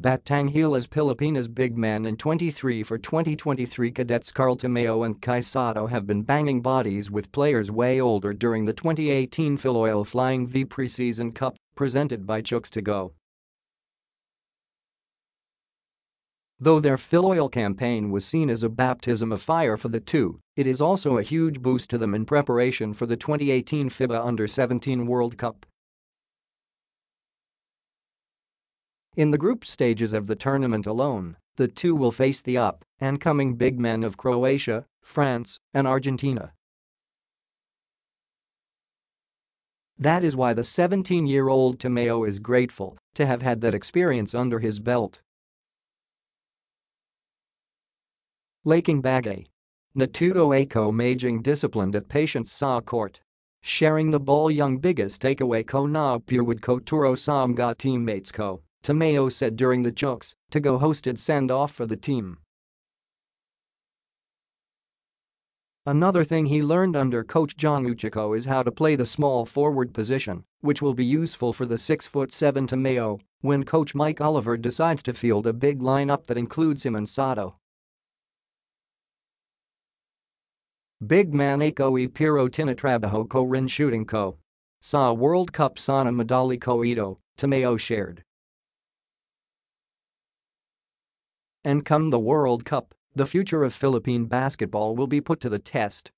Batang Gilas Pilipinas big man and 23 for 2023 cadets Carl Tamayo and Kai Sotto have been banging bodies with players way older during the 2018 Filoil Flying V Preseason Cup presented by Chooks to Go. Though their Filoil campaign was seen as a baptism of fire for the two, it is also a huge boost to them in preparation for the 2018 FIBA Under-17 World Cup. In the group stages of the tournament alone, the two will face the up and coming big men of Croatia, France, and Argentina. That is why the 17-year-old Tamayo is grateful to have had that experience under his belt. Laking Bagay. Natuto Ako Maging disciplined at Patience Sa Court. Sharing the ball young biggest takeaway ko na Purwood ko Samga teammates ko. Tamayo said during the Chooks to go hosted send-off for the team. Another thing he learned under coach Jong Uichico is how to play the small forward position, which will be useful for the 6'7 Tamayo when coach Mike Oliver decides to field a big lineup that includes him and Sotto. Big man Ako e Piro Tinatrabaho ko rin shooting ko. Sa World Cup sana madali ko ito, Tamayo shared. And come the World Cup, the future of Philippine basketball will be put to the test